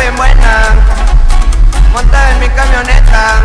bien buena, montada en mi camioneta.